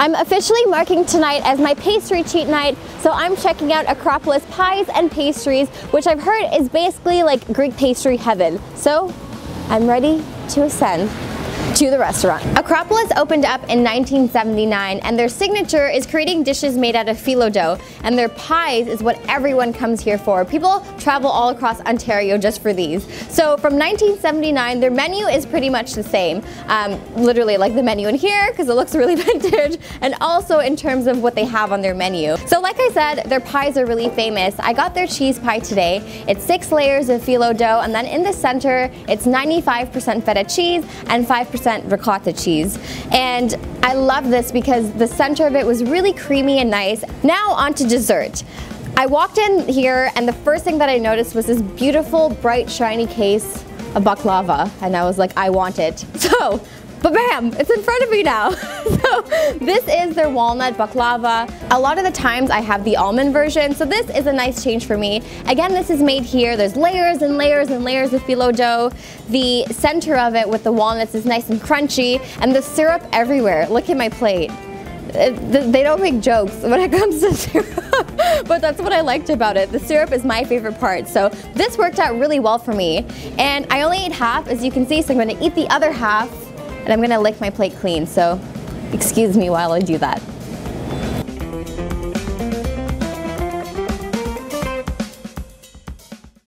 I'm officially marking tonight as my pastry cheat night, so I'm checking out Akropolis Pies and Pastries, which I've heard is basically like Greek pastry heaven. So I'm ready to ascend to the restaurant. Akropolis opened up in 1979 and their signature is creating dishes made out of phyllo dough and their pies is what everyone comes here for. People travel all across Ontario just for these. So from 1979 their menu is pretty much the same. Um, literally like the menu in here because it looks really vintage and also in terms of what they have on their menu. So like I said their pies are really famous. I got their cheese pie today. It's six layers of phyllo dough and then in the center it's 95% feta cheese and 5% percent ricotta cheese. And I love this because the center of it was really creamy and nice. Now on to dessert. I walked in here and the first thing that I noticed was this beautiful, bright, shiny case of baklava. And I was like, I want it. So but bam, it's in front of me now. so this is their walnut baklava. A lot of the times I have the almond version, so this is a nice change for me. Again, this is made here. There's layers and layers and layers of phyllo dough. The center of it with the walnuts is nice and crunchy, and the syrup everywhere. Look at my plate uh, they don't make jokes when it comes to syrup, but that's what I liked about it. The syrup is my favorite part, so this worked out really well for me. And I only ate half, as you can see, so I'm gonna eat the other half and I'm gonna lick my plate clean, so excuse me while I do that.